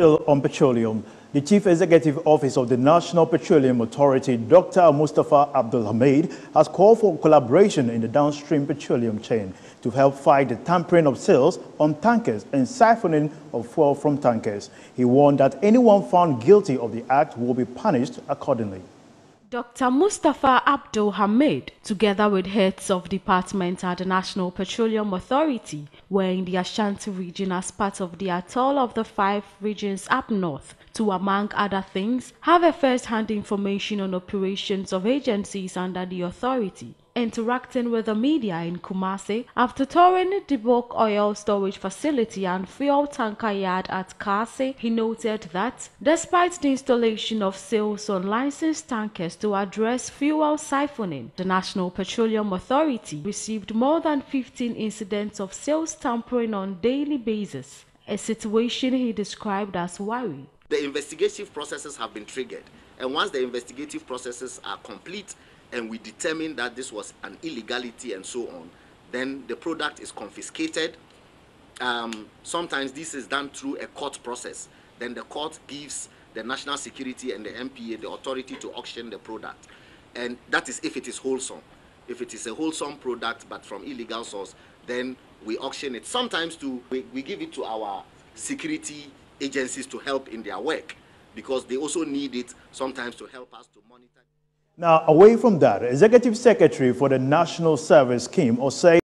On petroleum, the Chief Executive Office of the National Petroleum Authority, Dr. Mustafa Abdul Hamid, has called for collaboration in the downstream petroleum chain to help fight the tampering of sales on tankers and siphoning of fuel from tankers. He warned that anyone found guilty of the act will be punished accordingly. Dr. Mustafa Abdul Hamid, together with heads of departments at the National Petroleum Authority, were in the Ashanti region as part of the atoll of the five regions up north to, among other things, have a first-hand information on operations of agencies under the authority interacting with the media in Kumasi after touring the bulk oil storage facility and fuel tanker yard at Kaase. He noted that despite the installation of sales on licensed tankers to address fuel siphoning, the National Petroleum Authority received more than 15 incidents of sales tampering on daily basis, a situation he described as worrying. The investigative processes have been triggered, and once the investigative processes are complete, and we determine that this was an illegality and so on, then the product is confiscated. Um, sometimes this is done through a court process. Then the court gives the national security and the NPA the authority to auction the product. And that is if it is wholesome. If it is a wholesome product but from illegal source, then we auction it. Sometimes to, we, we give it to our security agencies to help in their work because they also need it sometimes to help us to monitor. Now, away from that, Executive Secretary for the National Service Scheme, Osei